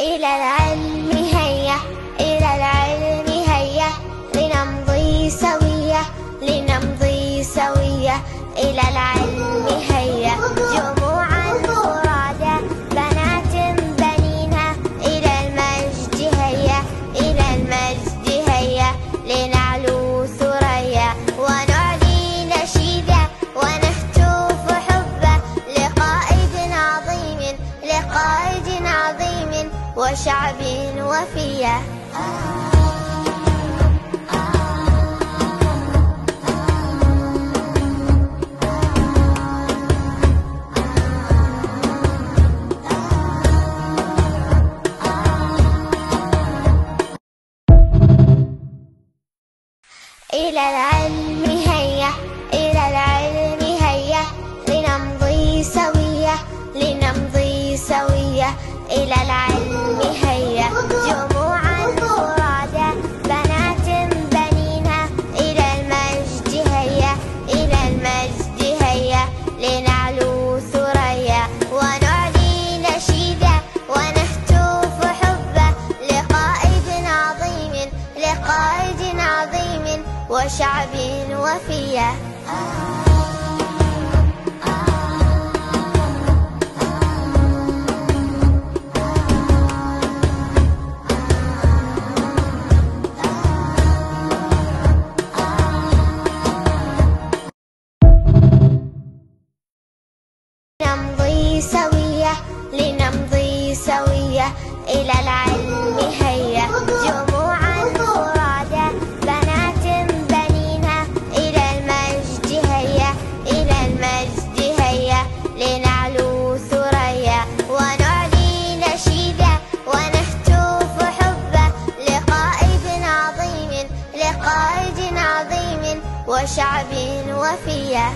إلى العلم هيا إلى العلم هيا لنمضي سوية لنمضي سوية إلى العلم وشعب وفيا إلى العلم هيا إلى العلم هيا لنمضي سوية لنمضي سوية. إلى العلم وشعب وفيا لنمضي سوية لنمضي سوية إلى العلم هيا وشعب وفيا